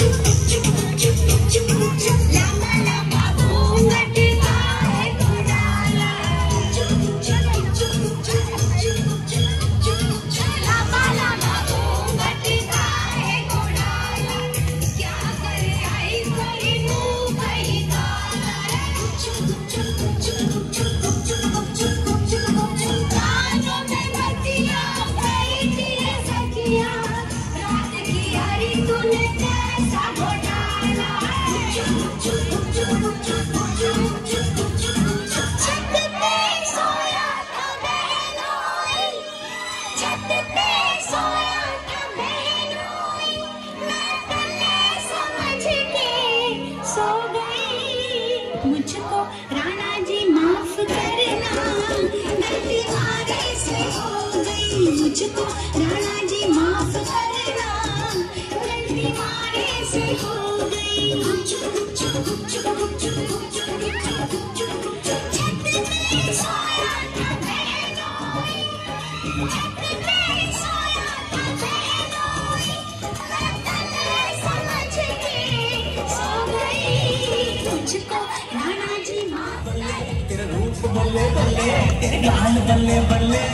チュッチュッチュッ मुझको राणा जी माफ़ करना। गलती मारे से हो गई छत पे सोया था बहनोई, छत पे सोया था मैं तले समझ के सो गई। मुझको राणा जी माफ़ करना तेरा रूप बल्ले बल्ले तेरे बल्ले बल्ले।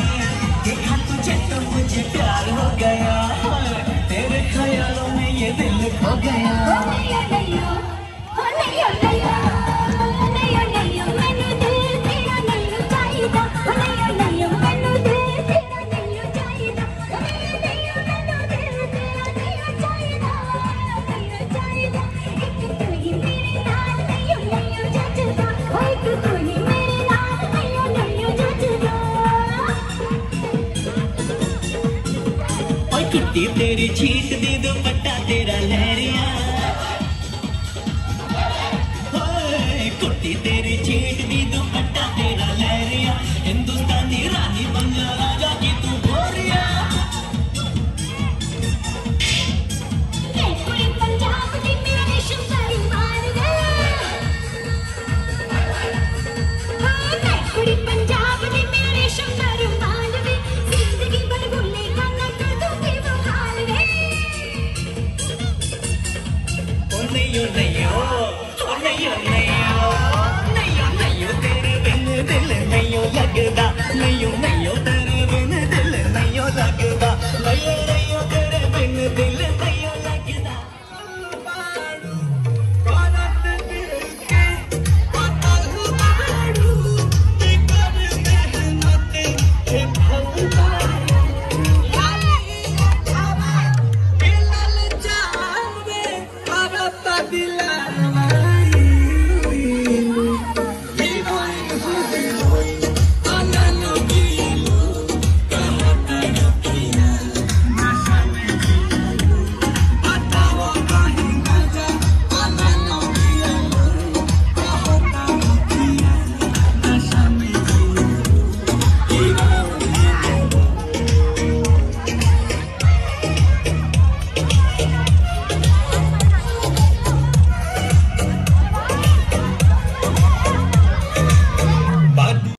तुझे तो मुझे प्यार हो गया ओए तेरी छीट दी दुपट्टा तेरा लहरिया। ओए तेरी छीट दी दुपट्टा ఉన్నయ్యున్నయ్యో ఉన్నయ్యున్నయ్యో